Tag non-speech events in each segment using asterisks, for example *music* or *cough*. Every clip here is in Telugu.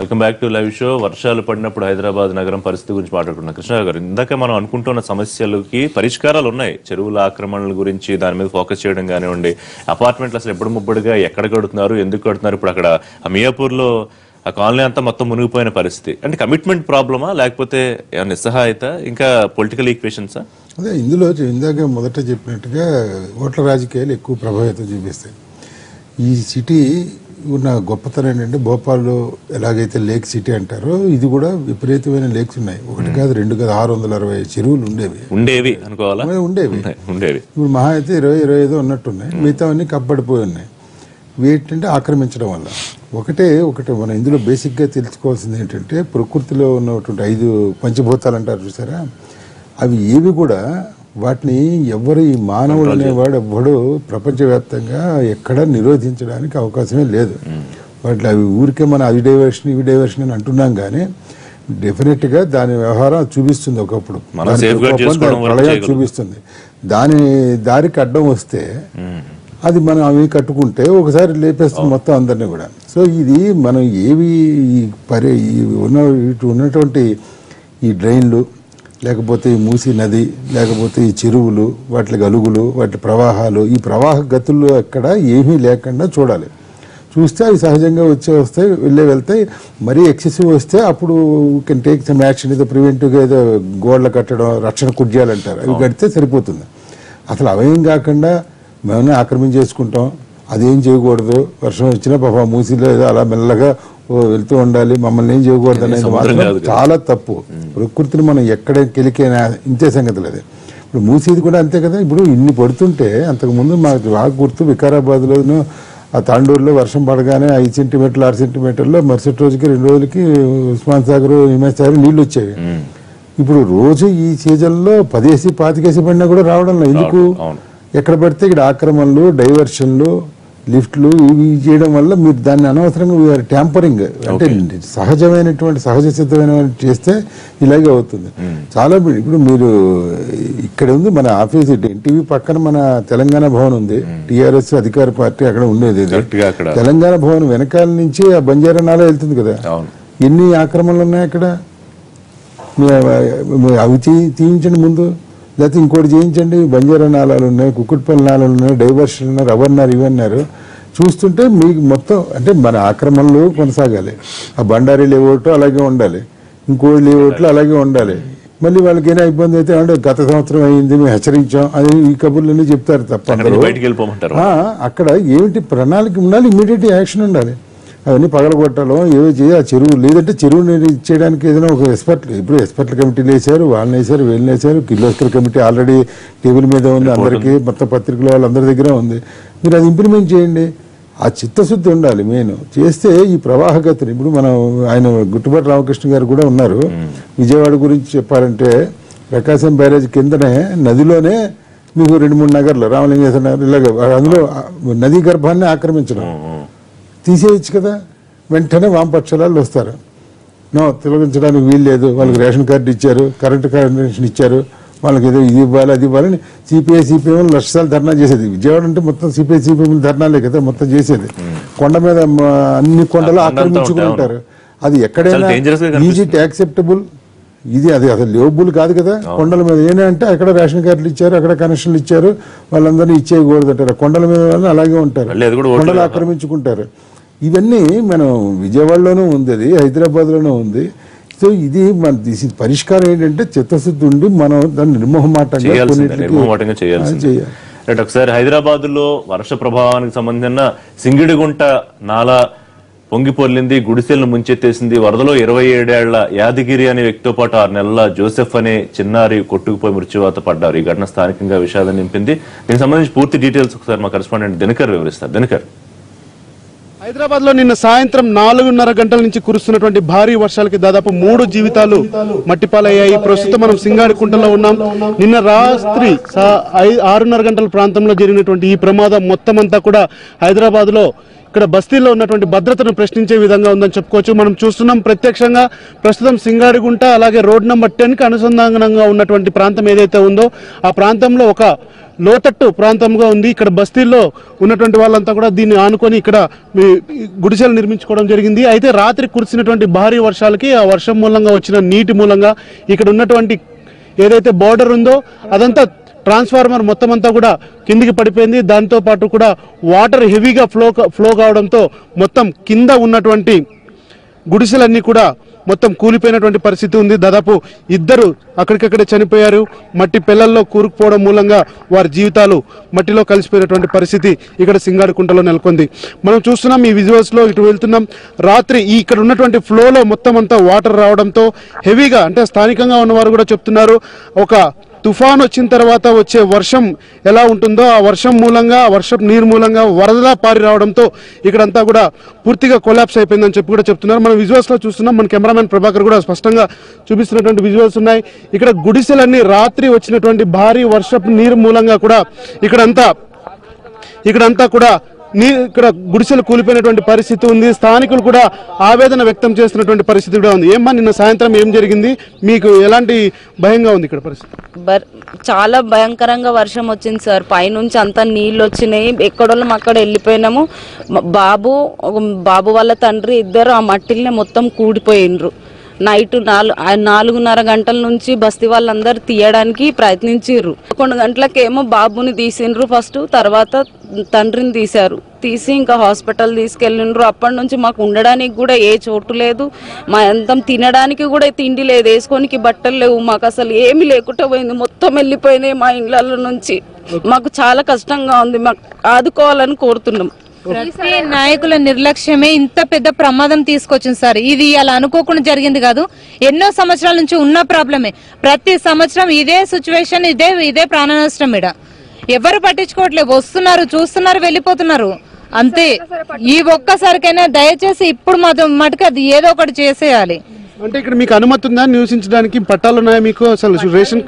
Welcome back to live show వర్షాలు పడినప్పుడు హైదరాబాద్ నగరం పరిస్థితి గురించి మాట్లాడుకున్నాం కృష్ణ గారు ఇందాక మనం అనుకుంటున్న సమస్యలకి పరిష్కారాలు ఉన్నాయి. చెరువుల ఆక్రమణల గురించి దాని మీద ఫోకస్ చేయడం కానివ్వండి అపార్ట్మెంట్లు అసలు ఎప్పుడు ముబ్బడిగా ఎక్కడ కడుతున్నారు ఎందుకు కడుతున్నారు ఇప్పుడు అక్కడ మియాపూర్లో ఆ కాలనీ అంతా మొత్తం మునిగిపోయిన పరిస్థితి. అంటే కమిట్మెంట్ ప్రాబ్లమా లేకపోతే ఏమైనా నిస్సహాయత ఇంకా పొలిటికల్ ఈక్వేషన్సా అదే ఇందులో ఇందాక మొదట చెప్పినట్టుగా ఓట్ల రాజకీయాలు ఎక్కువ ప్రభావితం చూపిస్తాయి. ఈ సిటీ ఉన్న గొప్పతనం ఏంటంటే భోపాల్లో ఎలాగైతే లేక్ సిటీ అంటారో ఇది కూడా విపరీతమైన లేక్స్ ఉన్నాయి. ఒకటి కాదు రెండు కాదు ఆరు వందల అరవై చెరువులు ఉండేవి. ఉండేవి అనుకోవాలా? ఉండేవి ఉండేవి. ఇప్పుడు మహా అయితే ఇరవై ఇరవై ఐదు ఉన్నట్టున్నాయి మిగతావన్నీ కప్పడిపోయి ఉన్నాయి. వీటింటే ఆక్రమించడం వల్ల. ఒకటే ఒకటే మనం ఇందులో బేసిక్గా తెలుసుకోవాల్సింది ఏంటంటే ప్రకృతిలో ఉన్నటువంటి ఐదు పంచభూతాలు అంటారు చూసారా? అవి ఏవి కూడా వాటిని ఎవరు ఈ మానవుడు అనేవాడు ఎవ్వడు ప్రపంచవ్యాప్తంగా ఎక్కడ నిరోధించడానికి అవకాశమే లేదు. వాటి అవి ఊరికే మన అది డైవర్షన్ ఇవి డైవర్షన్ అని అంటున్నాం కానీ డెఫినెట్గా దాని వ్యవహారం చూపిస్తుంది ఒకప్పుడు. ప్రళయం. చూపిస్తుంది. దాని దారికి అడ్డం వస్తే అది మనం అవి కట్టుకుంటే ఒకసారి లేపేస్తుంది మొత్తం అందరినీ కూడా. సో ఇది మనం ఏవి ఈ పరి ఉన్న ఉన్నటువంటి ఈ డ్రైన్లు లేకపోతే ఈ మూసి నది లేకపోతే ఈ చెరువులు వాటి గలుగులు వాటి ప్రవాహాలు ఈ ప్రవాహ గతుల్లో ఎక్కడ ఏమీ లేకుండా చూడాలి. చూస్తే అవి సహజంగా వచ్చే వస్తాయి వెళ్ళే వెళ్తాయి. మరీ ఎక్సెసివ్ వస్తే అప్పుడు కెన్ టేక్ సమ్ యాక్షన్ ఏదో ప్రివెంటివ్గా ఏదో గోడలు కట్టడం రక్షణ కుడ్యాలు అంటారు. అవి కడితే సరిపోతుంది. అసలు అవేం కాకుండా మేమనే ఆక్రమించేసుకుంటాం అదేం చేయకూడదు. వర్షం వచ్చినా పాప మూసిలో ఏదో అలా మెల్లగా వెళ్తూ ఉండాలి. మమ్మల్ని ఏం చేయకూడదు అనేది మాత్రం. చాలా తప్పు. ప్రకృతిని మనం ఎక్కడ కెలికైనా ఇంతే సంగతి లేదు ఇప్పుడు మూసేది కూడా అంతే కదా. ఇప్పుడు ఇన్ని పడుతుంటే అంతకుముందు మాకు బాగా గుర్తు వికారాబాద్లోను ఆ తాండూరులో వర్షం పడగానే ఐదు సెంటీమీటర్లు ఆరు సెంటీమీటర్లో మరుసటి రోజుకి రెండు రోజులకి ఉస్మాన్ సాగర్ హిమాయత్ సాగర్ నీళ్ళు వచ్చేవి. ఇప్పుడు రోజు ఈ సీజన్లో పదేసి పాతికేసి పడినా కూడా రావడం లేదు. ఎందుకు. ఎక్కడ పడితే ఇక్కడ ఆక్రమణలు డైవర్షన్లు లిఫ్ట్లు ఇవి చేయడం వల్ల మీరు దాన్ని అనవసరంగా వీఆర్ ట్యాంపరింగ్ అంటే సహజమైనటువంటి సహజ సిద్ధమైన చేస్తే ఇలాగే అవుతుంది. చాలా మీ- ఇప్పుడు మీరు ఇక్కడ ఉంది మన ఆఫీస్ ఎన్టీవీ పక్కన మన తెలంగాణ భవన్ ఉంది. టిఆర్ఎస్ అధికార పార్టీ అక్కడ ఉండేది. తెలంగాణ భవన్ వెనకాల నుంచి ఆ బంజారా నాలా వెళ్తుంది కదా. ఎన్ని ఆక్రమణలు ఉన్నాయి అక్కడ? అవి తీయించండి ముందు. లేకపోతే ఇంకోటి చేయించండి. బంజారా నాలాలు ఉన్నాయి కుక్కుట్పల్లి నాలాలు ఉన్నాయి డైవర్షన్ ఉన్నారు అవన్నారు ఇవన్నారు చూస్తుంటే మీకు మొత్తం అంటే మన ఆక్రమణలు కొనసాగాలి. ఆ బండారీ లేఅవుట్ అలాగే ఉండాలి. ఇంకో లేఅవుట్లు అలాగే ఉండాలి. మళ్ళీ వాళ్ళకి ఏమైనా ఇబ్బంది అయితే అంటే గత సంవత్సరం అయింది మేము హెచ్చరించాం అది ఈ కబుర్లన్నీ చెప్తారు తప్ప అక్కడి ఏమిటి ప్రణాళిక ఉండాలి ఇమీడియట్ యాక్షన్ ఉండాలి. అవన్నీ పగలగొట్టాలో ఏవో చేయ ఆ చెరువు లేదంటే చెరువు చేయడానికి ఏదైనా ఒక ఎక్స్పర్ట్ ఇప్పుడు ఎక్స్పర్ట్ కమిటీలు వేశారు వాళ్ళని వేశారు వీళ్ళని వేశారు కిర్లోస్కర్ కమిటీ ఆల్రెడీ టేబుల్ మీద ఉంది అందరికీ మొత్తం పత్రికల వాళ్ళందరి దగ్గర ఉంది. మీరు అది ఇంప్లిమెంట్ చేయండి. ఆ చిత్తశుద్ధి ఉండాలి మెయిన్. చేస్తే ఈ ప్రవాహగతిని ఇప్పుడు మనం ఆయన గుట్టుబాటి రామకృష్ణ గారు కూడా ఉన్నారు. విజయవాడ గురించి చెప్పాలంటే ప్రకాశం బ్యారేజ్ కిందనే నదిలోనే మీకు రెండు మూడు నగర్లు రామలింగేశ్వర నగర్ ఇలాగ అందులో నదీ గర్భాన్ని ఆక్రమించడం. తీసేయచ్చు కదా? వెంటనే వామపక్షాలు వస్తారు. నో తొలగించడానికి వీలు లేదు వాళ్ళకి రేషన్ కార్డు ఇచ్చారు కరెంటు కనెక్షన్ ఇచ్చారు. వాళ్ళకి ఏదో ఇది ఇవ్వాలి అది ఇవ్వాలని సిపిఐ సిపిఎం లక్షలు ధర్నా చేసేది. విజయవాడ అంటే మొత్తం సిపిఐ సిపిఎం ధర్నాలే కదా మొత్తం చేసేది. కొండ మీద అన్ని కొండలు ఆక్రమించుకుంటారు అది ఎక్కడైనా. ఈజీ యాక్సెప్టబుల్ ఇది అది అసలు లేబుల్ కాదు కదా. కొండల మీద ఏంటంటే అక్కడ రేషన్ కార్డులు ఇచ్చారు అక్కడ కనెక్షన్లు ఇచ్చారు వాళ్ళందరినీ ఇచ్చేయకూడదు అంటారు. కొండల మీద అలాగే ఉంటారు. కొండలు. ఆక్రమించుకుంటారు. ఇవన్నీ మనం విజయవాడలోనూ ఉంది అది హైదరాబాద్లోనూ ఉంది. సో ఇది మన పరిష్కారం ఏంటంటే చిత్తశుద్ధి ఉండి మనం దాన్ని నిర్మోహమాటంగా చేయాలి. రైట్ ఒకసారి హైదరాబాద్లో వర్ష ప్రభావానికి సంబంధించిన సింగిడిగుంట నాలా పొంగిపొర్లింది గుడిసెలను ముంచెత్తేసింది. వరదలో ఇరవై ఏడేళ్ళ యాదగిరి అనే వ్యక్తితో పాటు ఆరు నెలల జోసెఫ్ అనే చిన్నారి కొట్టుకుపోయి మృత్యువాత పడ్డారు. ఈ ఘటన స్థానికంగా విషాదం నింపింది. దీనికి సంబంధించి పూర్తి డీటెయిల్స్ ఒకసారి మా కరెస్పాండెంట్ దినకర్ వివరిస్తారు. దినకర్. హైదరాబాద్లో నిన్న సాయంత్రం నాలుగున్నర గంటల నుంచి కురుస్తున్నటువంటి భారీ వర్షాలకి దాదాపు మూడు జీవితాలు మట్టిపాలయ్యాయి. ప్రస్తుతం మనం సింగాడికుంటలో ఉన్నాం. నిన్న రాత్రి ఆరున్నర గంటల ప్రాంతంలో జరిగినటువంటి ఈ ప్రమాదం మొత్తం అంతా కూడా హైదరాబాద్లో ఇక్కడ బస్తీల్లో ఉన్నటువంటి భద్రతను ప్రశ్నించే విధంగా ఉందని చెప్పుకోవచ్చు. మనం చూస్తున్నాం ప్రత్యక్షంగా ప్రస్తుతం సింగాడిగుంట అలాగే రోడ్ నెంబర్ టెన్కి అనుసంధానంగా ఉన్నటువంటి ప్రాంతం ఏదైతే ఉందో ఆ ప్రాంతంలో ఒక లోతట్టు ప్రాంతంగా ఉంది. ఇక్కడ బస్తీల్లో ఉన్నటువంటి వాళ్ళంతా కూడా దీన్ని ఆనుకొని ఇక్కడ గుడిసెలు నిర్మించుకోవడం జరిగింది. అయితే రాత్రి కురిసినటువంటి భారీ వర్షాలకి ఆ వర్షం మూలంగా వచ్చిన నీటి మూలంగా ఇక్కడ ఉన్నటువంటి ఏదైతే బార్డర్ ఉందో అదంతా ట్రాన్స్ఫార్మర్ మొత్తం అంతా కూడా కిందికి పడిపోయింది. దాంతో పాటు కూడా వాటర్ హెవీగా ఫ్లో ఫ్లో కావడంతో మొత్తం కింద ఉన్నటువంటి గుడిసెలన్నీ కూడా మొత్తం కూలిపోయినటువంటి పరిస్థితి ఉంది. దాదాపు ఇద్దరు అక్కడికక్కడే చనిపోయారు. మట్టి పిల్లల్లో కూరుకుపోవడం మూలంగా వారి జీవితాలు మట్టిలో కలిసిపోయినటువంటి పరిస్థితి ఇక్కడ సింగాడుకుంటలో నెలకొంది. మనం చూస్తున్నాం ఈ విజువల్స్లో ఇటు వెళ్తున్నాం. రాత్రి ఈ ఇక్కడ ఉన్నటువంటి ఫ్లోలో మొత్తం అంతా వాటర్ రావడంతో హెవీగా అంటే స్థానికంగా ఉన్నవారు కూడా చెప్తున్నారు. ఒక తుఫాన్ వచ్చిన తర్వాత వచ్చే వర్షం ఎలా ఉంటుందో ఆ వర్షం మూలంగా వర్షం నీరు మూలంగా వరదలా పారి రావడంతో ఇక్కడంతా కూడా పూర్తిగా కొలాప్స్ అయిపోయిందని చెప్పి కూడా చెప్తున్నారు. మనం విజువల్స్లో చూస్తున్నాం. మన కెమెరామెన్ ప్రభాకర్ కూడా స్పష్టంగా చూపిస్తున్నటువంటి విజువల్స్ ఉన్నాయి. ఇక్కడ గుడిసెలన్నీ రాత్రి వచ్చినటువంటి భారీ వర్షపు నీరు మూలంగా కూడా ఇక్కడంతా ఇక్కడంతా కూడా నీ ఇక్కడ గుడిసెలు కూలిపోయినటువంటి పరిస్థితి ఉంది. స్థానికులు కూడా ఆవేదన వ్యక్తం చేస్తున్నటువంటి పరిస్థితి కూడా ఉంది. ఏమ్మా నిన్న సాయంత్రం ఏం జరిగింది? మీకు ఎలాంటి భయంగా ఉంది ఇక్కడ పరిస్థితి? చాలా భయంకరంగా వర్షం వచ్చింది సార్. పైనుంచి అంతా నీళ్ళు వచ్చినాయి. ఎక్కడోళ్ళం అక్కడ వెళ్ళిపోయినాము. బాబు బాబు వాళ్ళ తండ్రి ఇద్దరు ఆ మట్టిల్ని మొత్తం కూడిపోయిండ్రు. నైట్ నాలుగు నాలుగున్నర గంటల నుంచి బస్తీ వాళ్ళందరూ తీయడానికి ప్రయత్నించిర్రు. కొన్ని గంటలకేమో బాబుని తీసిండ్రు ఫస్ట్ తర్వాత తండ్రిని తీశారు. తీసి ఇంకా హాస్పిటల్ తీసుకెళ్ళిండ్రు. అప్పటి నుంచి మాకు ఉండడానికి కూడా ఏ చోటు లేదు. మా అంతం తినడానికి కూడా తిండి లేదు. వేసుకోనికి బట్టలు లేవు. మాకు అసలు ఏమీ లేకుండా పోయింది. మొత్తం వెళ్ళిపోయినాయి మా ఇండ్ల నుంచి. మాకు చాలా కష్టంగా ఉంది. మాకు ఆదుకోవాలని కోరుతున్నాం. ప్రతి నాయకుల నిర్లక్ష్యమే ఇంత పెద్ద ప్రమాదం తీసుకొచ్చింది సార్. ఇది అలా అనుకోకుండా జరిగింది కాదు. ఎన్నో సంవత్సరాల నుంచి ఉన్న ప్రాబ్లమే. ప్రతి సంవత్సరం ఇదే సిచ్యువేషన్ ఇదే ఇదే ప్రాణ నష్టం ఇడ. ఎవరు పట్టించుకోవట్లేదు. వస్తున్నారు చూస్తున్నారు వెళ్ళిపోతున్నారు. అంతే. ఈ ఒక్కసారికైనా దయచేసి ఇప్పుడు మాత్రం మటుకు అది ఏదో ఒకటి చేసేయాలి. అంటే ఇక్కడ మీకు అనుమతి ఉందా? నివసించడానికి పట్టాలు ఉన్నాయా మీకు? అసలు రేషన్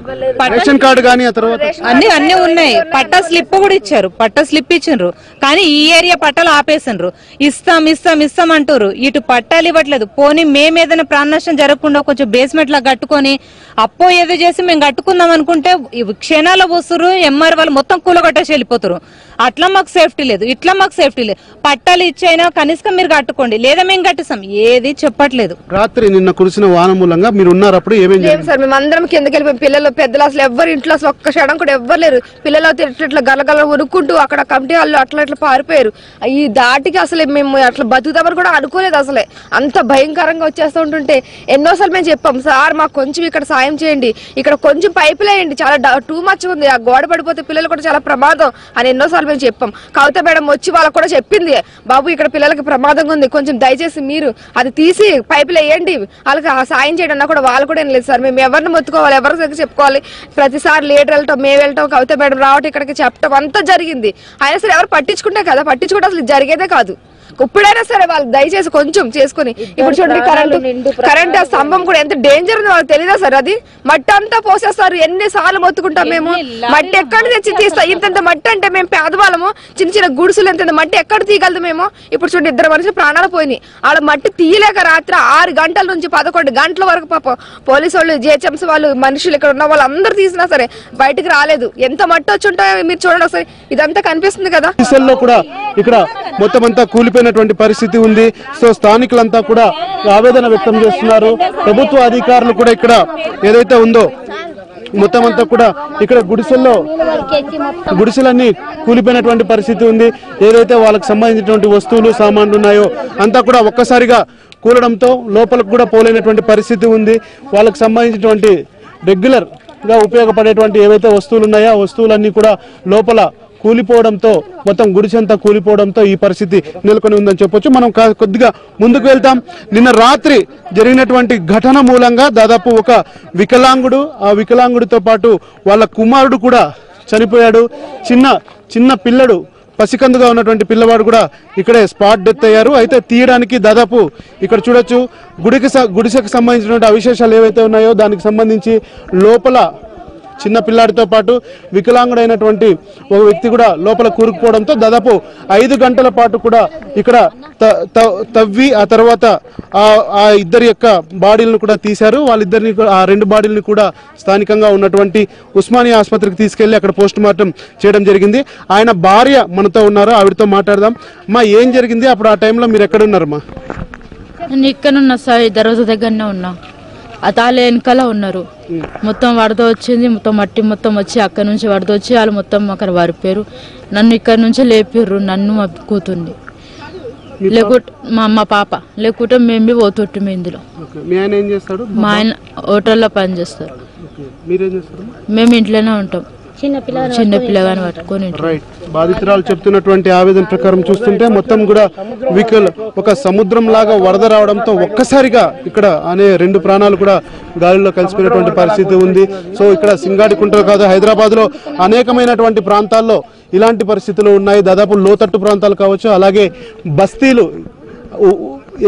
రేషన్ కార్డు కానీ ఆ తర్వాత అన్ని అన్ని ఉన్నాయి. పట్టా స్లిప్ కూడా ఇచ్చారు. పట్టా స్లిప్ ఇచ్చిండ్రు. కానీ ఈ ఏరియా పట్టాలు ఆపేసిండ్రు. ఇస్తాం ఇస్తాం ఇస్తాం అంటారు ఇటు పట్టాలు ఇవ్వట్లేదు. పోనీ మేము ఏదైనా ప్రాణనష్టం జరగకుండా కొంచెం బేస్మెంట్ లా కట్టుకొని అప్పో ఏదో చేసి మేము కట్టుకుందాం అనుకుంటే క్షణాల వస్తురు ఎంఆర్ వాళ్ళు మొత్తం కూలగొట్టేసి వెళ్ళిపోతారు అట్లా మాకు సేఫ్టీ లేదు ఇట్లా మాకు సేఫ్టీ లేదు. పట్టాలు ఇచ్చైనా కనీసం మీరు కట్టుకోండి లేదా మేము కట్టిస్తాం ఏది చెప్పట్లేదు. రాత్రి నిన్న కురిసిన వాన మూలంగా మీరు ఉన్నారు అప్పుడు ఏమేం లేదు సార్ మేము అందరం కిందకి వెళ్ళిపోయాం పిల్లలు పెద్దలు అసలు ఎవ్వరు ఇంట్లో అసలు ఒక్క క్షణం కూడా ఎవ్వరు లేరు. పిల్లలు అయితే ఇట్లా ఇట్లా గలగల ఉరుక్కుంటూ అక్కడ కమిటీ వాళ్ళు అట్లా ఇట్లా పారిపోయారు. ఈ దాటికి అసలు మేము అట్లా బతుకుతామని కూడా అనుకోలేదు అసలే. అంత భయంకరంగా వచ్చేస్తూ ఉంటుంటే ఎన్నోసార్లు మేము చెప్పాం సార్ మాకు కొంచెం ఇక్కడ సాయం చేయండి ఇక్కడ కొంచెం పైపు వేయండి చాలా టూ మచ్ ఉంది ఆ గోడ పడిపోతే పిల్లలు కూడా చాలా ప్రమాదం అని ఎన్నోసార్లు మేము చెప్పాం. కవిత మేడం వచ్చి వాళ్ళకు కూడా చెప్పింది బాబు ఇక్కడ పిల్లలకి ప్రమాదంగా ఉంది. కొంచెం దయచేసి మీరు అది తీసి పైపులు వేయండి. వాళ్ళకి సాయం చేయడం అన్నా కూడా వాళ్ళు కూడా ఏం లేదు సార్. మేము ఎవరిని మొత్తుకోవాలి? ఎవరి దగ్గర చెప్పుకోవాలి? ప్రతిసారి లీడర్ వెళ్ళటం మేము వెళ్ళటం కవిత మేడం రావటం ఇక్కడికి చెప్పటం అంతా జరిగింది. అయినా సరే ఎవరు పట్టించుకుంటే కదా? పట్టించుకుంటే అసలు జరిగేదే కాదు. ఇప్పుడైనా సరే వాళ్ళు దయచేసి కొంచెం చేసుకుని ఇప్పుడు చూడండి కరెంట్ కరెంట్ ఆ స్తంభం కూడా ఎంత డేంజర్ ఉందో వాళ్ళకి తెలియదా సార్ అది? మట్టి అంతా పోసేస్తారు. ఎన్ని సార్లు మొత్తుకుంటాం మేము? మట్టి ఎక్కడ తెచ్చి తీస్తాం? ఇంత మట్టి అంటే మేము పేదవాళ్ళము. చిన్న చిన్న గుడుసులు ఎంత మట్టి ఎక్కడ తీయగలదు మేము? ఇప్పుడు చూడండి ఇద్దరు మనుషులు ప్రాణాలు పోయినాయి. ఆడ మట్టి తీయలేక రాత్రి ఆరు గంటల నుంచి పదకొండు గంటల వరకు పాపం పోలీసు వాళ్ళు జిహెచ్ఎంసీ వాళ్ళు మనుషులు ఇక్కడ ఉన్న వాళ్ళు అందరూ తీసినా సరే బయటికి రాలేదు. ఎంత మట్టి వచ్చి ఉంటాయో మీరు చూడండి ఒకసారి. ఇదంతా కనిపిస్తుంది కదా? లో కూడా ఇక్కడ మొత్తం అంతా కూలిపోయినటువంటి పరిస్థితి ఉంది. సో స్థానికులంతా కూడా ఆవేదన వ్యక్తం చేస్తున్నారు. ప్రభుత్వ అధికారులు కూడా ఇక్కడ ఏదైతే ఉందో మొత్తం అంతా కూడా ఇక్కడ గుడిసెల్లో గుడిసెలన్నీ కూలిపోయినటువంటి పరిస్థితి ఉంది. ఏదైతే వాళ్ళకి సంబంధించినటువంటి వస్తువులు సామాన్లు ఉన్నాయో అంతా కూడా ఒక్కసారిగా కూలడంతో లోపలికి కూడా పోలేనటువంటి పరిస్థితి ఉంది. వాళ్ళకి సంబంధించినటువంటి రెగ్యులర్గా ఉపయోగపడేటువంటి ఏవైతే వస్తువులు ఉన్నాయో ఆ వస్తువులన్నీ కూడా లోపల కూలిపోవడంతో మొత్తం గుడిసంతా కూలిపోవడంతో ఈ పరిస్థితి నెలకొని ఉందని చెప్పొచ్చు. మనం కొద్దిగా ముందుకు వెళ్తాం. నిన్న రాత్రి జరిగినటువంటి ఘటన మూలంగా దాదాపు ఒక వికలాంగుడు ఆ వికలాంగుడితో పాటు వాళ్ళ కుమారుడు కూడా చనిపోయాడు. చిన్న చిన్న పిల్లడు పసికందుగా ఉన్నటువంటి పిల్లవాడు కూడా ఇక్కడే స్పాట్ డెత్ అయ్యారు. అయితే తీయడానికి దాదాపు ఇక్కడ చూడొచ్చు గుడికి స- గుడిసెకు సంబంధించినటువంటి అవశేషాలు ఏవైతే ఉన్నాయో దానికి సంబంధించి లోపల చిన్న పిల్లాడితో పాటు వికలాంగుడైనటువంటి ఒక వ్యక్తి కూడా లోపల కూరుకుపోవడంతో దాదాపు ఐదు గంటల పాటు కూడా ఇక్కడ త- తవ్వి ఆ తర్వాత ఆ ఇద్దరి యొక్క బాడీలను కూడా తీశారు. వాళ్ళిద్దరిని కూడా- ఆ రెండు బాడీలను కూడా స్థానికంగా ఉన్నటువంటి ఉస్మానియా ఆసుపత్రికి తీసుకెళ్ళి అక్కడ పోస్ట్ మార్టం చేయడం జరిగింది. ఆయన భార్య మనతో ఉన్నారు? ఆవిడతో మాట్లాడదాం. మా ఏం జరిగింది? అప్పుడు ఆ టైంలో మీరు ఎక్కడ ఉన్నారమ్మా? నేను ఇక్కడున్నా సార్ దర్వాజా దగ్గరనే ఉన్నా. ఆ తాళ వెనకాల ఉన్నారు. మొత్తం వరద వచ్చింది మొత్తం మట్టి మొత్తం వచ్చి అక్కడ నుంచి వరద వచ్చి వాళ్ళు మొత్తం అక్కడ వారిపోయారు. నన్ను ఇక్కడ నుంచి లేపిర్రు నన్ను మా కూతుర్ని. లేకుంటే మా మా పాప. లేకుంటే మేము పోతుంటాం ఇందులో. మీ ఆయన హోటల్లో పని చేస్తారు? మేము ఇంట్లోనే ఉంటాం. చిన్న పిల్లగాని పట్టుకొని. రైట్ బాధితురాలు చెప్తున్నటువంటి ఆవేదన ప్రకారం చూస్తుంటే మొత్తం కూడా వికల్ ఒక సముద్రం లాగా వరద రావడంతో ఒక్కసారిగా ఇక్కడ అనే రెండు ప్రాణాలు కూడా గాలిలో కలిసిపోయినటువంటి పరిస్థితి ఉంది. సో ఇక్కడ సింగాడికుంట కాదు హైదరాబాద్లో అనేకమైనటువంటి ప్రాంతాల్లో ఇలాంటి పరిస్థితులు ఉన్నాయి. దాదాపు లోతట్టు ప్రాంతాలు కావచ్చు అలాగే బస్తీలు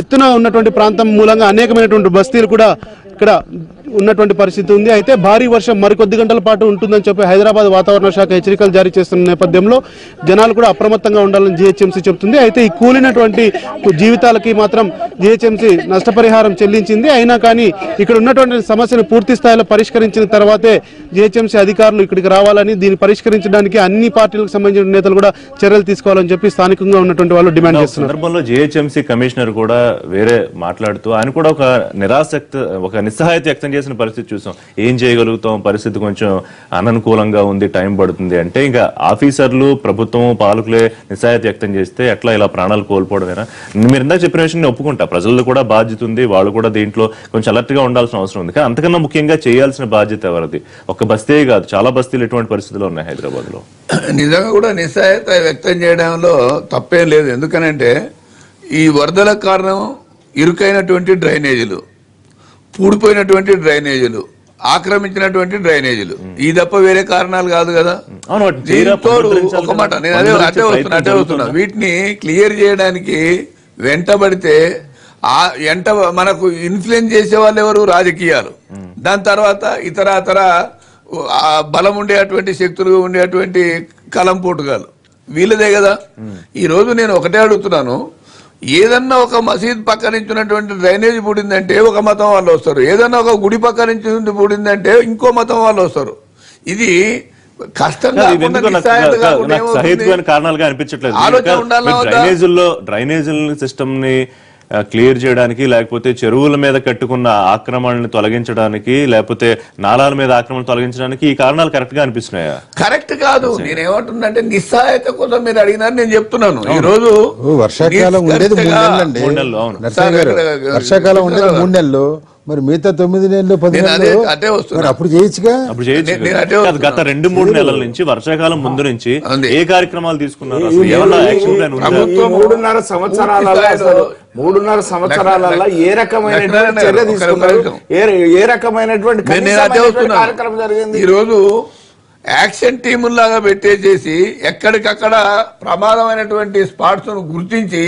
ఎత్తున ఉన్నటువంటి ప్రాంతం మూలంగా అనేకమైనటువంటి బస్తీలు కూడా ఇక్కడ ఉన్నటువంటి పరిస్థితి ఉంది. అయితే భారీ వర్షం మరికొద్ది గంటల పాటు ఉంటుందని చెప్పి హైదరాబాద్ వాతావరణ శాఖ హెచ్చరికలు జారీ చేస్తున్న నేపథ్యంలో జనాలు కూడా అప్రమత్తంగా ఉండాలని జిహెచ్ఎంసీ చెబుతుంది. అయితే ఈ కూలినటువంటి జీవితాలకి మాత్రం జిహెచ్ఎంసీ నష్టపరిహారం చెల్లించింది. అయినా కానీ ఇక్కడ ఉన్నటువంటి సమస్యను పూర్తి స్థాయిలో పరిష్కరించిన తర్వాతే జిహెచ్ఎంసీ అధికారులు ఇక్కడికి రావాలని దీన్ని పరిష్కరించడానికి అన్ని పార్టీలకు సంబంధించిన నేతలు కూడా చర్యలు తీసుకోవాలని చెప్పి స్థానికంగా ఉన్నటువంటి వాళ్ళు డిమాండ్ చేస్తున్నారు. సందర్భంలో జిహెచ్ఎంసీ కమిషనర్ కూడా వేరే మాట్లాడుతూ ఆయన కూడా ఒక నిరాసక్త ఒక నిస్సహాయత వ్యక్తం చేసిన పరిస్థితి చూసాం. ఏం చేయగలుగుతాం? పరిస్థితి కొంచెం అననుకూలంగా ఉంది టైం పడుతుంది అంటే ఇంకా ఆఫీసర్లు ప్రభుత్వం పాలకులే నిస్సాయత వ్యక్తం చేస్తే ఎట్లా ఇలా ప్రాణాలు కోల్పోవడమేనా? మీరు ఇందాక చెప్పిన విషయం నేను ఒప్పుకుంటా. ప్రజల్లో కూడా బాధ్యత ఉంది వాళ్ళు కూడా దీంట్లో కొంచెం అలర్ట్గా ఉండాల్సిన అవసరం ఉంది. కానీ అంతకన్నా ముఖ్యంగా చేయాల్సిన బాధ్యత ఎవరిది? ఒక బస్తీ కాదు చాలా బస్తీలు ఎటువంటి పరిస్థితులు ఉన్నాయి హైదరాబాద్లో *clears throat* నిజంగా కూడా నిస్సాయత వ్యక్తం చేయడంలో తప్పేం లేదు. ఎందుకనంటే ఈ వరదలకు కారణం ఇరుకైనటువంటి డ్రైనేజీలు. పూడిపోయినటువంటి డ్రైనేజీలు ఆక్రమించినటువంటి డ్రైనేజీలు. ఈ తప్ప వేరే కారణాలు కాదు కదా? ఒక మాట. నేను అదే వస్తున్నా వస్తున్నా? వీటిని క్లియర్ చేయడానికి వెంటబడితే ఆ ఎంట మనకు ఇన్ఫ్లుయెన్స్ చేసే వాళ్ళు ఎవరు? రాజకీయాలు. దాని తర్వాత ఇతర ఇతర బలం ఉండేటువంటి శక్తులు ఉండేటువంటి కలం పోటుగాలు వీళ్ళదే కదా? ఈ రోజు నేను ఒకటే అడుగుతున్నాను. ఏదన్నా ఒక మసీద్ పక్క నుంచి ఉన్నటువంటి డ్రైనేజ్ పూడిందంటే ఒక మతం వాళ్ళు వస్తారు ఏదన్నా ఒక గుడి పక్క నుంచి పూడిందంటే ఇంకో మతం వాళ్ళు వస్తారు ఇది కష్టం కాదు, ఇవి కాకుండా ఎందుకో నాకు- నిస్సహాయత కాదు, కాకుండా నాకు ఏమవుతుంది? సహేతుకమైన కారణాలుగా అనిపించట్లేదు? డ్రైనేజీల్లో డ్రైనేజీల సిస్టమ్ని క్లియర్ చేయడానికి లేకపోతే చెరువుల మీద కట్టుకున్న ఆక్రమణని తొలగించడానికి లేకపోతే నాలాల మీద ఆక్రమణ తొలగించడానికి ఈ కారణాలు కరెక్ట్గా అనిపిస్తున్నాయా? కరెక్ట్ కాదు. నేనేమంటున్నానంటే నిస్సహాయత కోసం మీరు అడిగినారు నేను చెప్తున్నాను. ఈ రోజు వర్షాకాలం ఉండేది మూడు నెలలు వర్షాకాలం ఉండేది మూడు నెలలు. మరి మిగతా తొమ్మిది నెలలు పది నేను అదే-. మరి అప్పుడు చేయొచ్చుగా? అప్పుడు చేయొచ్చు. గత రెండు మూడు నెలల నుంచి వర్షాకాలం ముందు నుంచి. ఏ కార్యక్రమాలు తీసుకున్నారు ప్రభుత్వం మూడున్నర సంవత్సరాలలో మూడున్నర సంవత్సరాలలో ఏ రకమైనటువంటి చర్య తీసుకున్నారు. ఏ రకమైనటువంటి. కార్యక్రమం జరిగింది? ఈ రోజు యాక్షన్ టీముల్లాగా పెట్టేసేసి ఎక్కడికక్కడ ప్రమాదమైనటువంటి స్పాట్స్ను గుర్తించి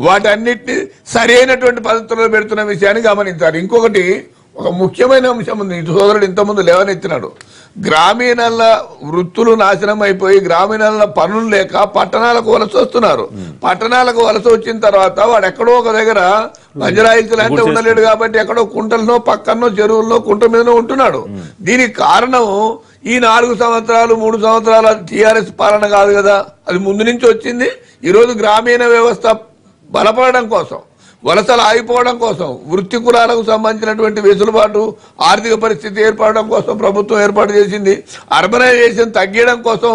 వాటన్నిటిని సరైనటువంటి పద్ధతిలో పెడుతున్న విషయాన్ని గమనించాలి. ఇంకొకటి ఒక ముఖ్యమైన అంశం ఉంది. ఇటు సోదరుడు ఇంతకుముందు లేవనెత్తినాడు గ్రామీణాల వృత్తులు నాశనం అయిపోయి గ్రామీణాల పనులు లేక పట్టణాలకు వలస వస్తున్నారు. పట్టణాలకు వలస వచ్చిన తర్వాత వాడు ఎక్కడో ఒక దగ్గర బంజరాయిల్స్ అంటే ఉండలేడు కాబట్టి ఎక్కడో కుంటలనో పక్కనో చెరువుల్లో కుంట మీదనో ఉంటున్నాడు. దీనికి కారణం ఈ నాలుగు సంవత్సరాలు మూడు సంవత్సరాల టిఆర్ఎస్ పాలన కాదు కదా. అది ముందు నుంచి వచ్చింది. ఈరోజు గ్రామీణ వ్యవస్థ బలపడడం కోసం. వలసలు ఆగిపోవడం కోసం వృత్తి కులాలకు సంబంధించినటువంటి వెసులుబాటు ఆర్థిక పరిస్థితి ఏర్పడడం కోసం ప్రభుత్వం ఏర్పాటు చేసింది. అర్బనైజేషన్ తగ్గడం కోసం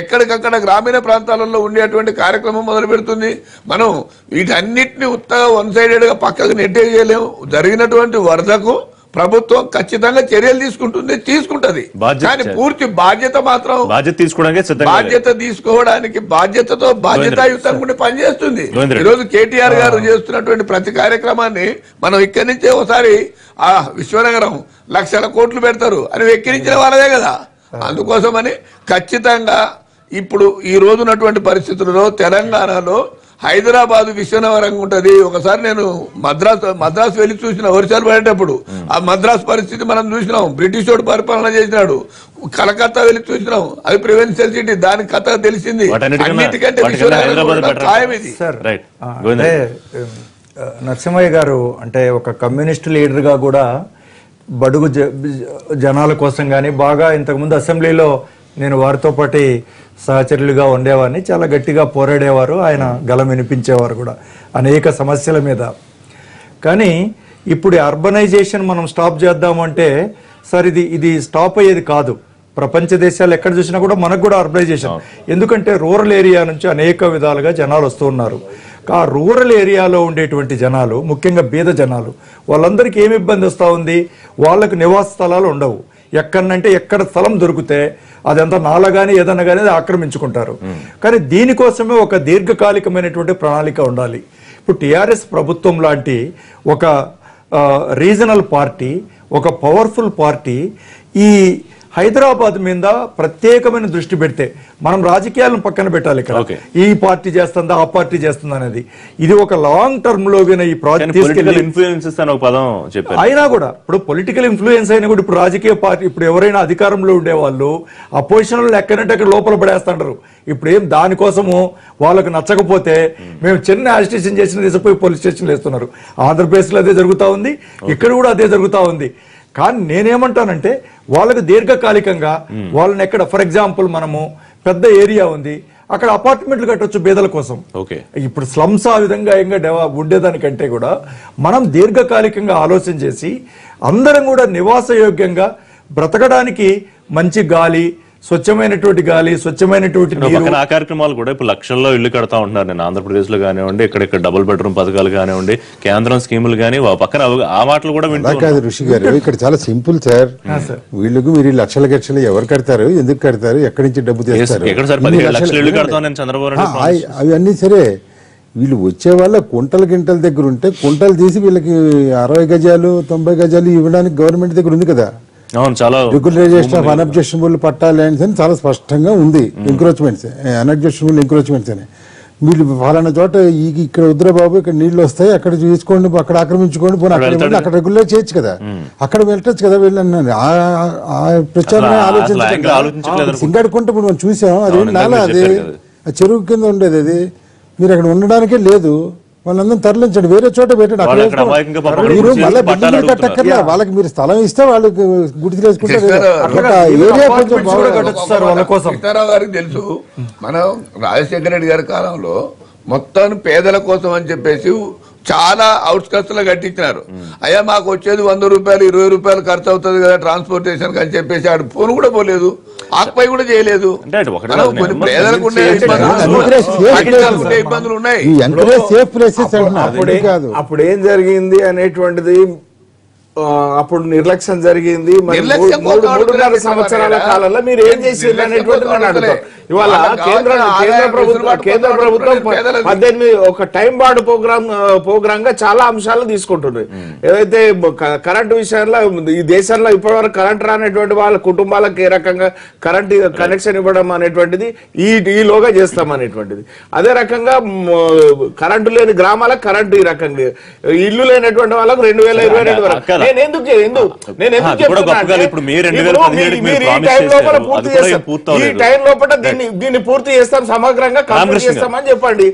ఎక్కడికక్కడ గ్రామీణ ప్రాంతాలలో ఉండేటువంటి కార్యక్రమం మొదలు పెడుతుంది. మనం వీటన్నిటిని ఉత్తగా వన్ సైడెడ్గా పక్కకు నెట్టేయలేము. జరిగినటువంటి వరదకు ప్రభుత్వం ఖచ్చితంగా చర్యలు తీసుకుంటుంది తీసుకుంటది. కానీ పూర్తి బాధ్యత మాత్రం బాధ్యత తీసుకోవడానికి. బాధ్యత తీసుకోవడానికి బాధ్యతతో బాధ్యతాయుతంగా పనిచేస్తుంది. ఈరోజు కేటీఆర్ గారు చేస్తున్నటువంటి ప్రతి కార్యక్రమాన్ని మనం ఇక్కడి నుంచే ఒకసారి ఆ విశ్వనగరం లక్షల కోట్లు పెడతారు అని వెక్కిరించిన వాళ్ళదే కదా. అందుకోసమని ఖచ్చితంగా ఇప్పుడు ఈ రోజున్నటువంటి పరిస్థితులలో తెలంగాణలో హైదరాబాద్ విశ్వనగరంగా ఉంటది. ఒకసారి నేను మద్రాస్ మద్రాసు వెళ్ళి చూసిన వర్షాలు పడేటప్పుడు ఆ మద్రాసు పరిస్థితి మనం చూసినాం. బ్రిటిష్ వాడు పరిపాలన చేసినాడు. కలకత్తా వెళ్ళి చూసినాం. అది ప్రివెన్షియల్ సిటీ దాని కథ తెలిసింది. అన్నిటికంటే. ఖాయం ఇది. నరసింహయ్య గారు అంటే ఒక కమ్యూనిస్ట్ లీడర్గా కూడా బడుగు జ- జనాల కోసం కానీ బాగా ఇంతకుముందు అసెంబ్లీలో నేను వారితో పాటు సహచరులుగా ఉండేవాడిని. చాలా గట్టిగా పోరాడేవారు. ఆయన గలం వినిపించేవారు కూడా అనేక సమస్యల మీద. కానీ ఇప్పుడు అర్బనైజేషన్ మనం స్టాప్ చేద్దామంటే సార్ ఇది ఇది స్టాప్ అయ్యేది కాదు. ప్రపంచ దేశాలు ఎక్కడ చూసినా కూడా మనకు కూడా అర్బనైజేషన్. ఎందుకంటే రూరల్ ఏరియా నుంచి అనేక విధాలుగా జనాలు వస్తూ ఉన్నారు. ఆ రూరల్ ఏరియాలో ఉండేటువంటి జనాలు ముఖ్యంగా బీద జనాలు వాళ్ళందరికీ ఏమి ఇబ్బంది వస్తూ ఉంది? వాళ్ళకు నివాస స్థలాలు ఉండవు. ఎక్కడనంటే ఎక్కడ స్థలం దొరికితే అదంతా నాలా కానీ ఏదన్నా కానీ అది ఆక్రమించుకుంటారు. కానీ దీనికోసమే ఒక దీర్ఘకాలికమైనటువంటి ప్రణాళిక ఉండాలి. ఇప్పుడు టిఆర్ఎస్ ప్రభుత్వం లాంటి ఒక రీజనల్ పార్టీ ఒక పవర్ఫుల్ పార్టీ ఈ హైదరాబాద్ మీద ప్రత్యేకమైన దృష్టి పెడితే మనం రాజకీయాలను పక్కన పెట్టాలి ఇక్కడ. ఈ పార్టీ చేస్తుందా ఆ పార్టీ చేస్తుందా అనేది. ఇది ఒక లాంగ్ టర్మ్లో ఈ ప్రాజెక్ట్ ఇన్ఫ్లుయెన్సెస్ అని ఒక పదం చెప్పారు. అయినా కూడా ఇప్పుడు పొలిటికల్ ఇన్ఫ్లుయెన్స్ అయినా కూడా ఇప్పుడు రాజకీయ పార్టీ ఇప్పుడు ఎవరైనా అధికారంలో ఉండేవాళ్ళు అపోజిషన్లో ఎక్కడంటే అక్కడ లోపల పడేస్తుంటారు. ఇప్పుడు ఏం దానికోసము వాళ్ళకు నచ్చకపోతే మేము. చిన్న యాజిటేషన్ చేసిన తీసుకుపోయి పోలీస్ స్టేషన్లు వేస్తున్నారు. ఆంధ్రప్రదేశ్లో అదే జరుగుతా ఉంది ఇక్కడ కూడా అదే జరుగుతా ఉంది. కానీ నేనేమంటానంటే వాళ్ళకు దీర్ఘకాలికంగా వాళ్ళని ఎక్కడ ఫర్ ఎగ్జాంపుల్ మనము పెద్ద ఏరియా ఉంది అక్కడ అపార్ట్మెంట్లు కట్టొచ్చు పేదల కోసం. ఓకే. ఇప్పుడు స్లమ్స్ ఆ విధంగా ఇంకా డెవ- ఉండేదానికంటే కూడా మనం దీర్ఘకాలికంగా ఆలోచన చేసి అందరం కూడా నివాసయోగ్యంగా బ్రతకడానికి మంచి గాలి స్వచ్ఛమైనటువంటి గాలి స్వచ్ఛమైనటువంటి ఒక నీరు. పక్కన ఆ కార్యక్రమాలు కూడా ఇప్పుడు లక్షల్లో ఇల్లు కడతా ఉంటున్నారు. నేను ఆంధ్రప్రదేశ్లో కానివ్వండి ఇక్కడ ఇక్కడ డబుల్ బెడ్రూమ్ పథకాలు కానివ్వండి కేంద్రం స్కీములు కానీ ఆ పక్కన ఆ మాటలు కూడా వింటూ అలా కాదు ఋషి గారు ఇక్కడ చాలా సింపుల్ సార్. వీళ్ళకు మీరు లక్షల లక్షలు ఎవరు కడతారు ఎందుకు కడతారు ఎక్కడి నుంచి డబ్బు తెస్తారు? ఎక్కడ సార్ ఇన్ని పదిహేడు లక్షలు- లక్షలు ఇల్లు కడతాం నేను చంద్రబాబు ఆ, నాయుడు అవి- అవి అన్నీ సరే. వీళ్ళు వచ్చే వాళ్ళ కుంటల గింటల దగ్గర ఉంటే కుంటలు తీసి వీళ్ళకి అరవై గజాలు తొంభై గజాలు ఇవ్వడానికి గవర్నమెంట్ దగ్గర ఉంది కదా. అవును చాలా రెగ్యులరైజేషన్ ఆఫ్ అన్అబ్జెక్షనబుల్ పట్టా ల్యాండ్స్ అని చాలా స్పష్టంగా ఉంది. ఎంక్రోచ్మెంట్స్ అన్అబ్జెక్షనబుల్ ఎంక్రోచ్మెంట్స్ అని. వీళ్ళు ఫలానా చోట ఇక్కడ వద్దురా బాబు ఇక్కడ నీళ్ళు వస్తాయి అక్కడ తీసుకోండి అక్కడ ఆక్రమించుకోండి పోనీ అక్కడ అక్కడ రెగ్యులర్ చేయొచ్చు కదా. అక్కడ వెళ్ళటచ్చు కదా వెళ్ళన్నాను ఆ ఆ ప్రచారం అసలు ఆ- అసలు ఆలోచించకుండా యాంగిల్ ఆలోచించట్లేదు అనుకుంటా. సింగడుకుంటే ఇప్పుడు మనం చూసాం అదే నాలా అది మీరు ఆ చెరువు కింద ఉండేది అది. మీరు అక్కడ ఉండడానికే లేదు. వాళ్ళందరూ తరలించండి. వేరే చోట పెట్టండి. మీరు మళ్ళీ బిల్డింగ్ కట్టక్కర్లా. వాళ్ళకి మీరు స్థలం ఇస్తే వాళ్ళకి వాళ్ళ కృష్ణారావు గారికి తెలుసు మనం రాజశేఖర రెడ్డి గారి కాలంలో మొత్తం పేదల కోసం అని చెప్పేసి చాలా అవుట్స్కట్స్లో కట్టించినారు. అయ్యా మాకు వచ్చేది వంద రూపాయలు ఇరవై రూపాయలు ఖర్చు అవుతుంది కదా ట్రాన్స్పోర్టేషన్ అని చెప్పేసి ఆడు ఫోన్ కూడా పోలేదు. ఆక్పై కూడా చేయలేదు. కొన్ని పేదలకు ఉండే చేసి- ఇబ్బందులు, చేసి ఉన్నాయి. ఈ ఎంకరేజ్ సేఫ్ ప్లేసెస్ అంటున్నారు అప్పుడు అది కాదు. అప్పుడు ఏం జరిగింది అనేటువంటిది అప్పుడు నిర్లక్ష్యం జరిగింది. సంవత్సరాల. కాలంలో మీరు ఏం నిర్లక్ష్యం అనేటువంటిది ఇవాళ కేంద్ర కేంద్ర ప్రభుత్వం కేంద్ర ప్రభుత్వం. పద్దెనిమిది ఒక టైం బాండ్ ప్రోగ్రామ్ ప్రోగ్రామ్గా చాలా అంశాలు తీసుకుంటుంది ఏదైతే కరెంట్ విషయంలో ఈ దేశంలో ఇప్పటివరకు కరెంట్ రానటువంటి వాళ్ళ కుటుంబాలకు ఏ రకంగా కరెంట్ కనెక్షన్ ఇవ్వడం అనేటువంటిది ఈ ఈలోగా చేస్తాం అనేటువంటిది అదే రకంగా కరెంటు లేని గ్రామాలకు కరెంటు ఈ రకంగా ఇల్లు లేనటువంటి వాళ్ళకు రెండు వేల ఇరవై రెండు వరకు. నేను ఎందుకు ఎందుకు నేను ఎందుకు అది కూడా చెప్తున్నా గొప్ప కాదు. అంటే, ఇప్పుడు మీరు ఇప్పుడు 2017 మీరు- మీరు మీరు ఈ టైం లోపల. పూర్తి అది కూడా ఏం చేస్తాం. పూర్తి ఈ. టైం లోపల దీన్ని దీన్ని పూర్తి చేస్తాం సమగ్రంగా కంప్లీట్. చేస్తామని చెప్పండి.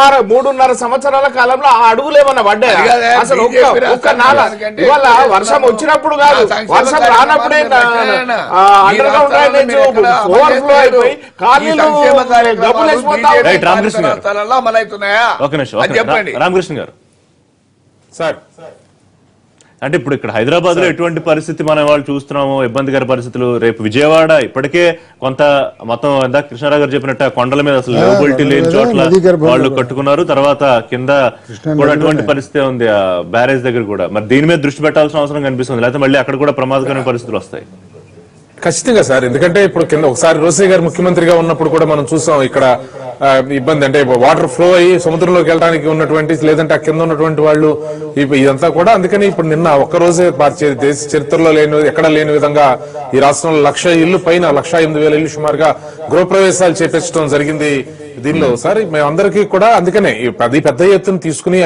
ఆరు మూడున్నర సంవత్సరాల కాలంలో ఆ అడుగులు ఏమన్నా పడ్డాయా అసలు ఒక్క నాల ఇవాళ వర్షం. వచ్చినప్పుడు కాదు వర్షం రానప్పుడే అండర్ గ్రౌండ్ డ్రైనేజ్ అమలు ఓవర్ఫ్లో అయిపోయి? ఖాళీలు రామకృష్ణ గారు. చెప్పండి. రామకృష్ణ గారు సార్ అంటే ఇప్పుడు ఇక్కడ హైదరాబాద్లో ఎటువంటి పరిస్థితి మనం వాళ్ళు చూస్తున్నాము ఇబ్బందికర పరిస్థితులు రేపు విజయవాడ ఇప్పటికే కొంత మొత్తం ఇందాక కృష్ణారావు గారు చెప్పినట్టు కొండల మీద అసలు లేని చోట్ల వాళ్ళు. కట్టుకున్నారు. తర్వాత కింద కూడా అటువంటి పరిస్థితి ఉంది ఆ బ్యారేజ్ దగ్గర కూడా. మరి దీని మీద దృష్టి పెట్టాల్సిన అవసరం కనిపిస్తుంది. లేకపోతే మళ్ళీ అక్కడ కూడా ప్రమాదకరమైన పరిస్థితులు వస్తాయి. ఖచ్చితంగా సార్. ఎందుకంటే ఇప్పుడు కింద ఒకసారి రోసయ్య గారు ముఖ్యమంత్రిగా ఉన్నప్పుడు కూడా మనం చూసాం ఇక్కడ ఇబ్బంది. అంటే వాటర్ ఫ్లో అయ్యి సముద్రంలోకి వెళ్ళడానికి ఉన్నటువంటి లేదంటే ఆ కింద ఉన్నటువంటి వాళ్ళు ఇదంతా కూడా అందుకని ఇప్పుడు నిన్న ఒక్క రోజే దేశ చరిత్రలో లేని ఎక్కడ లేని విధంగా ఈ రాష్ట్రంలో లక్ష ఇల్లు పైన లక్ష ఎనిమిది వేల ఇల్లు సుమారుగా గృహప్రవేశాలు చేపించడం జరిగింది. దీనిలో సార్ మేమందరికీ కూడా అందుకనే పెద్ద పెద్ద ఎత్తున తీసుకుని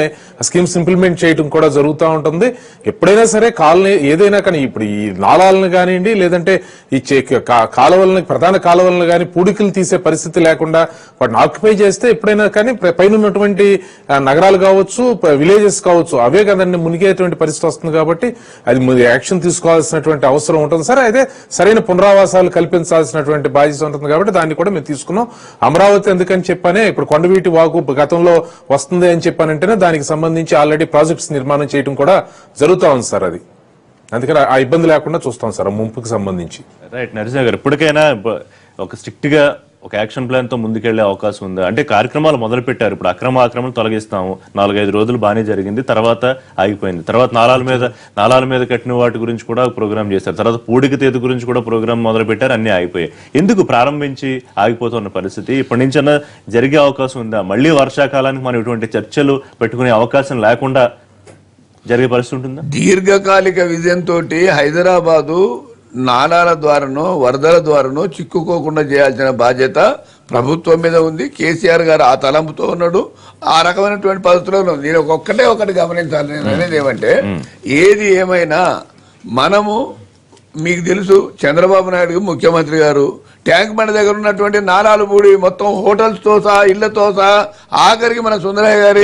స్కీమ్స్ ఇంప్లిమెంట్ చేయడం కూడా జరుగుతూ ఉంటుంది. ఎప్పుడైనా సరే కాలనీ ఏదైనా కానీ ఇప్పుడు ఈ నాళాలను కానివ్వండి లేదంటే ఈ కా- కాలువలను ప్రధాన కాలువలను కానీ పూడికలు తీసే పరిస్థితి లేకుండా వాటిని ఆక్యుపై చేస్తే ఎప్పుడైనా కానీ పైన ఉన్నటువంటి నగరాలు కావచ్చు విలేజెస్ కావచ్చు అవే కదండి మునిగేటువంటి పరిస్థితి వస్తుంది కాబట్టి అది యాక్షన్ తీసుకోవాల్సినటువంటి అవసరం ఉంటుంది. సరే అయితే సరైన పునరావాసాలు కల్పించాల్సినటువంటి బాధ్యత ఉంటుంది కాబట్టి దాన్ని కూడా మేము తీసుకున్నాం. అమరావతి ఎందుకని చెప్పానే ఇప్పుడు కొండవీటి వాగు గతంలో వస్తుంది అని చెప్పానంటేనే దానికి సంబంధించి ఆల్రెడీ ప్రాజెక్ట్స్ నిర్మాణం చేయడం కూడా జరుగుతా ఉంది సార్ అది. అందుకని ఆ ఇబ్బంది లేకుండా చూస్తాం సార్ ఆ ముంపుకి సంబంధించి. రైట్ నరసింహ గారు ఇప్పటికైనా ఒక స్ట్రిక్ట్గా ఒక యాక్షన్ ప్లాన్తో ముందుకెళ్ళే అవకాశం ఉందా? అంటే కార్యక్రమాలు మొదలు పెట్టారు ఇప్పుడు అక్రమ ఆక్రమణ తొలగిస్తాము. నాలుగైదు రోజులు బాగానే జరిగింది. తర్వాత ఆగిపోయింది. తర్వాత నాలాల మీద నాలాల మీద కట్టిన వాటి గురించి కూడా ప్రోగ్రామ్ చేశారు. తర్వాత పూడిక తేదీ గురించి కూడా ప్రోగ్రామ్ మొదలు పెట్టారు అన్ని ఆగిపోయాయి. ఎందుకు ప్రారంభించి ఆగిపోతున్న పరిస్థితి? ఇప్పటి నుంచన్నా జరిగే అవకాశం ఉందా? మళ్ళీ వర్షాకాలానికి మనం ఇటువంటి చర్చలు పెట్టుకునే అవకాశం లేకుండా జరిగే పరిస్థితి ఉంటుందా? దీర్ఘకాలిక విజయంతో హైదరాబాదు నాలాల ద్వారానో వరదల ద్వారానో చిక్కుకోకుండా చేయాల్సిన బాధ్యత ప్రభుత్వం మీద ఉంది. కేసీఆర్ గారు ఆ తలంపుతో ఉన్నాడు. ఆ రకమైనటువంటి పద్ధతిలో నేను ఒక్కటే ఒకటి గమనించాలి. నేను అనేది ఏమంటే ఏది ఏమైనా మనము మీకు తెలుసు చంద్రబాబు నాయుడు ముఖ్యమంత్రి గారు ట్యాంక్ బండ్ దగ్గర ఉన్నటువంటి నాలాలు పూడి మొత్తం హోటల్స్తో సహా ఇళ్ళతో సహా ఆఖరికి మన సుందరయ్య గారి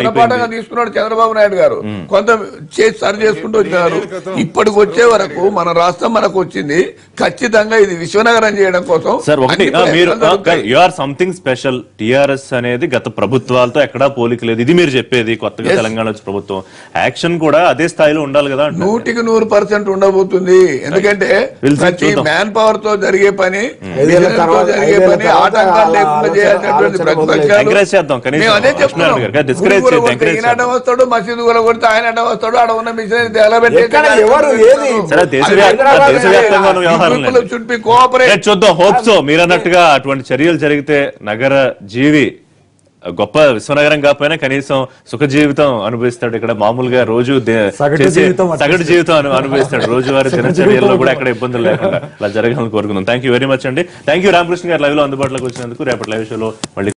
గుణపాఠంగా. తీసుకున్నాడు చంద్రబాబు నాయుడు గారు. కొంత చేసి సరి చేసుకుంటూ వచ్చారు. ఇప్పటికి వచ్చే వరకు మన రాష్ట్రం మనకు వచ్చింది. ఖచ్చితంగా ఇది విశ్వనగరం చేయడం కోసం సార్ ఒకటి మీరు. You are something special TRS అనేది గత ప్రభుత్వాలతో ఎక్కడా పోలిక లేదు. ఇది మీరు చెప్పేది కొత్తగా తెలంగాణ ప్రభుత్వం. యాక్షన్ కూడా అదే స్థాయిలో ఉండాలి కదా. నూటికి నూరు పర్సెంట్ ఉండబోతుంది ఎందుకంటే We'll see, ప్రతి. మ్యాన్ పవర్తో జరిగే పని తర్వాత- జరిగే పని ఆటంకాలు లేకుండా చేయాల్సినటువంటి మేము అదే చెప్తున్నాం. ఈయన అడ్డం వస్తాడు మసీదు కూడా కొడితే ఆయన అడ్డం వస్తాడు ఆడ ఉన్న మిషన్ తెగలబెట్టి ఎక్కడ ఎవరు ఏది? సరే దేశవ్యాప్తంగా హైదరాబాద్ దేశవ్యాప్తంగా ఉన్న వ్యవహారం లేదు. షుడ్ బి కోఆపరేట్ రేపు చూద్దాం హోప్ సో మీరన్నట్టుగా అటువంటి చర్యలు జరిగితే నగర జీవి గొప్ప విశ్వనగరం కాకపోయినా కనీసం సుఖ జీవితం అనుభవిస్తాడు. ఇక్కడ మామూలుగా రోజు సగటు జీవితం అనుభవిస్తాడు. రోజువారీ *laughs* దినచర్యల్లో కూడా ఎక్కడ ఇబ్బందులు లేకుండా అలా జరగాలని కోరుకుందాం. థ్యాంక్ యూ వెరీ మచ్ అండి. థ్యాంక్ యూ రామకృష్ణ గారు లైవ్లో అందుబాటులోకి వచ్చినందుకు రేపటి లైవ్ షోలో మళ్ళీ